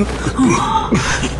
Ой,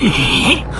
えっ?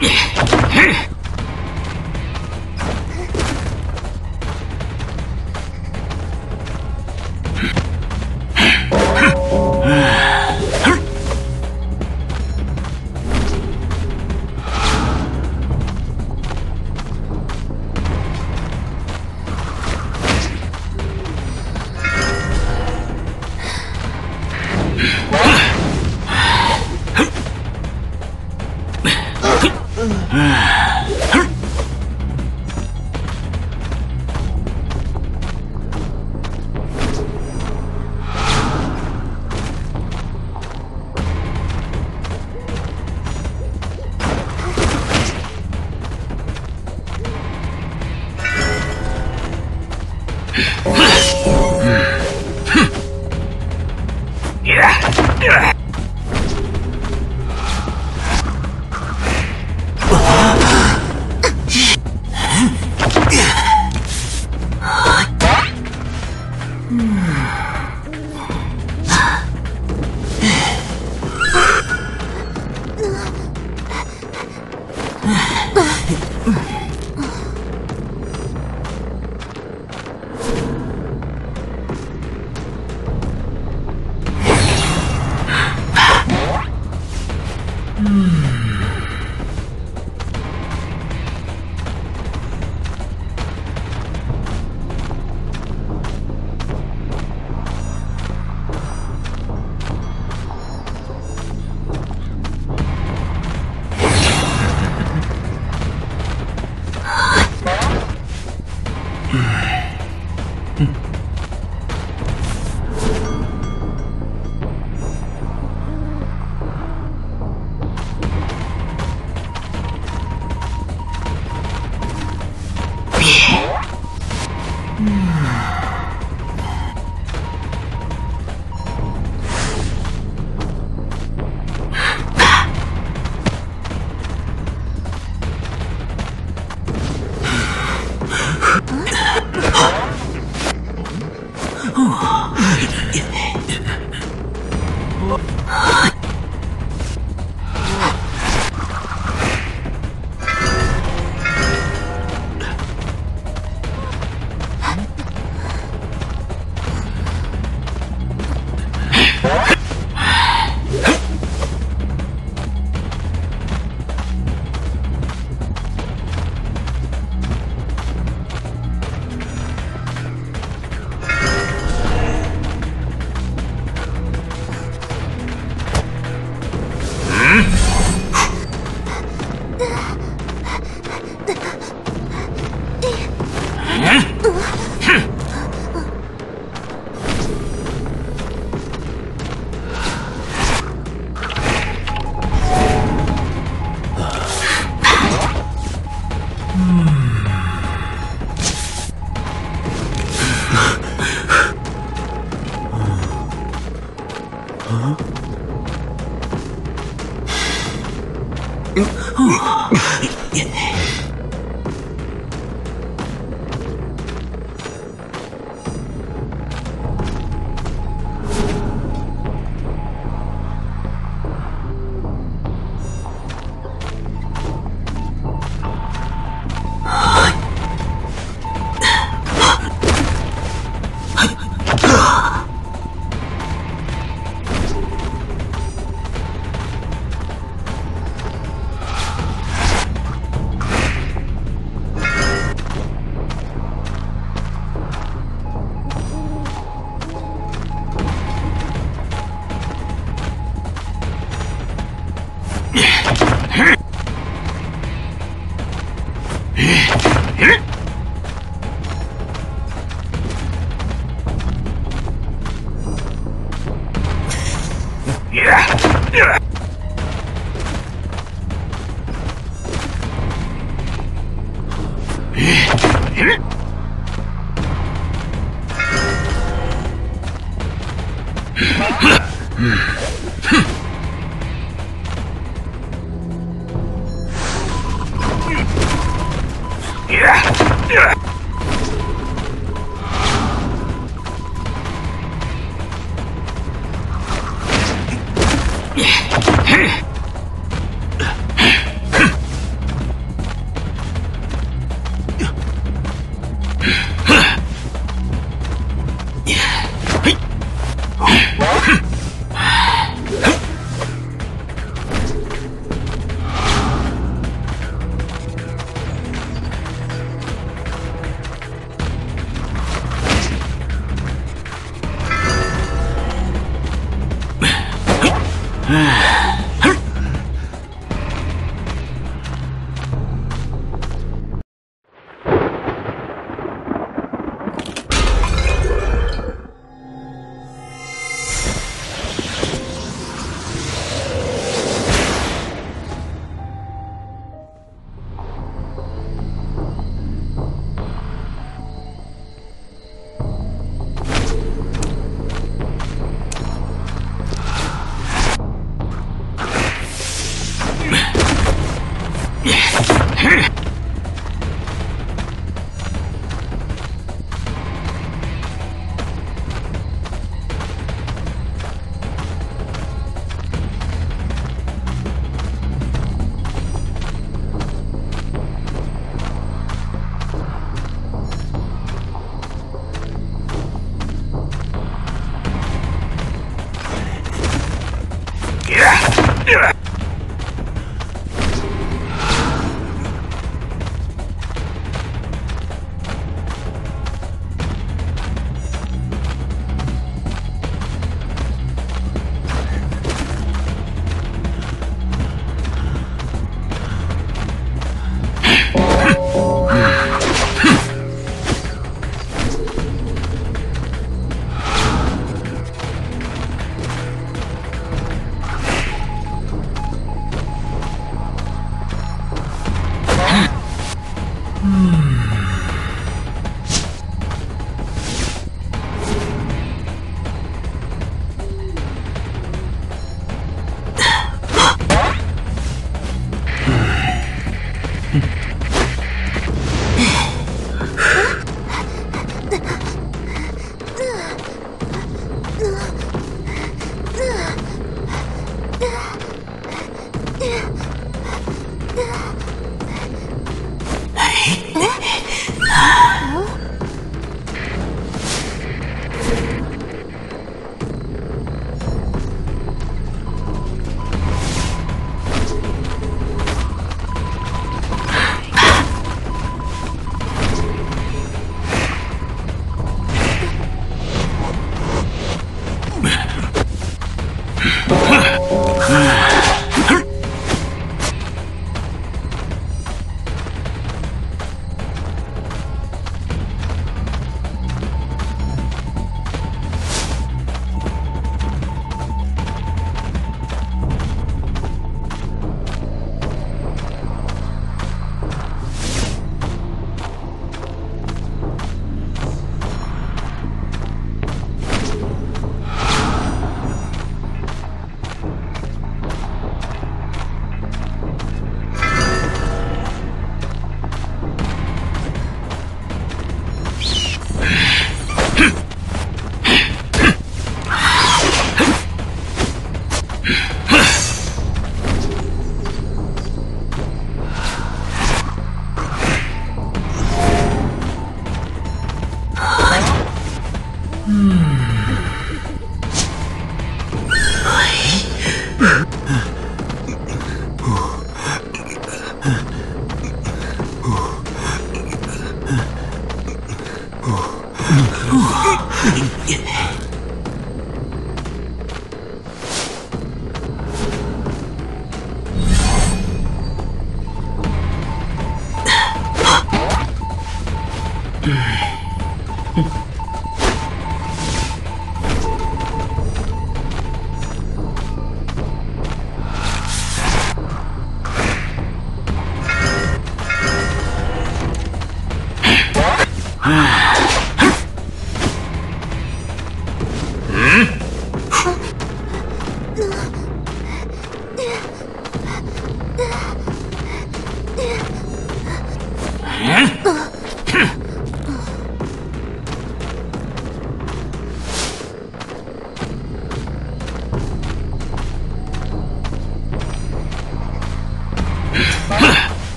へっ!哼 嗯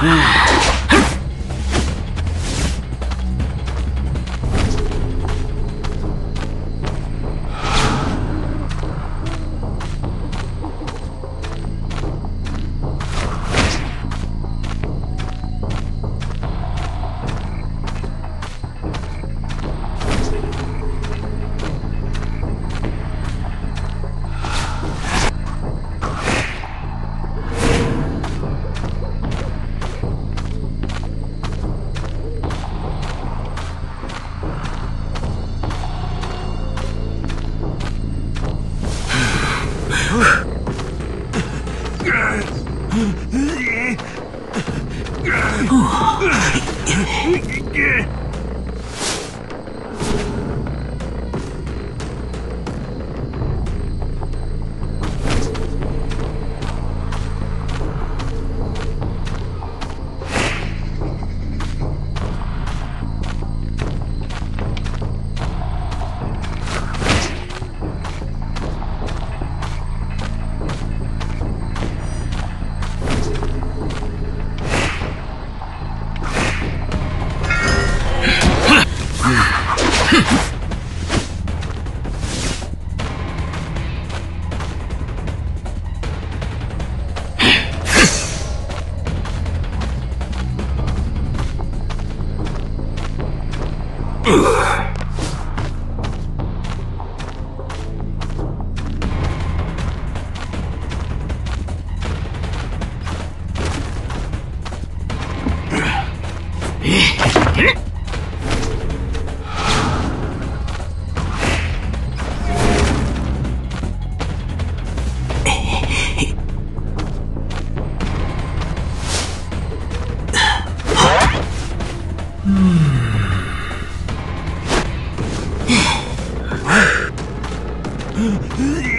Good. いけ Ugh!